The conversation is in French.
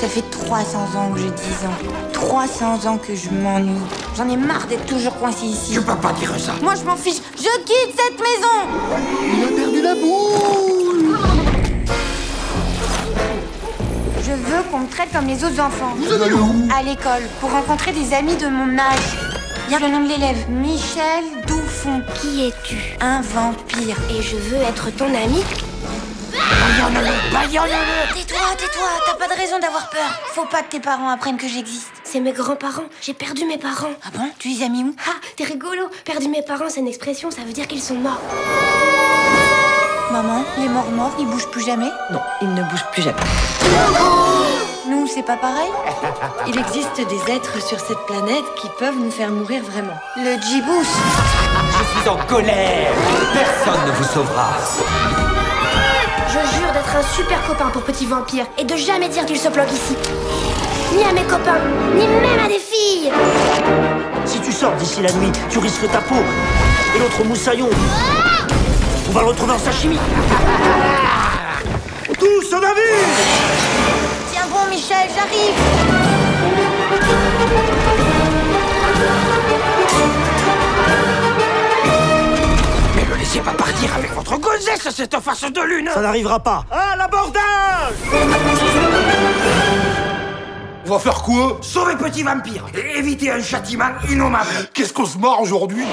Ça fait 300 ans que j'ai 10 ans. 300 ans que je m'ennuie. J'en ai marre d'être toujours coincé ici. Tu peux pas dire ça. Moi, je m'en fiche. Je quitte cette maison Il a perdu la boule Je veux qu'on me traite comme les autres enfants. Vous allez où À l'école, pour rencontrer des amis de mon âge. Il y a le nom de l'élève. Michel Douffon. Qui es-tu? Un vampire. Et je veux être ton ami? Baillonne-le, baillonne-le Tais-toi, tais-toi, t'as pas de raison d'avoir peur. Faut pas que tes parents apprennent que j'existe. C'est mes grands-parents. J'ai perdu mes parents. Ah bon? Tu les as mis où? Ah, t'es rigolo. Perdu mes parents, c'est une expression, ça veut dire qu'ils sont morts. Maman, les morts morts, ils bougent plus jamais? Non, il ne bouge plus jamais. Nous, c'est pas pareil? Il existe des êtres sur cette planète qui peuvent nous faire mourir vraiment. Le djibous. Je suis en colère Personne ne vous sauvera Je jure d'être un super copain pour petit vampire et de jamais dire qu'il se planque ici. Ni à mes copains, ni même à des filles. Si tu sors d'ici la nuit, tu risques ta peau. Et l'autre moussaillon, on va le retrouver en sashimi. Tous en avis Tiens bon, Michel, j'arrive Mais ne laissez pas partir avec votre gonzesse cette face de lune Ça n'arrivera pas. Ah, l'abordage On va faire quoi? Sauver petit vampire et éviter un châtiment innommable. Qu'est-ce qu'on se marre aujourd'hui?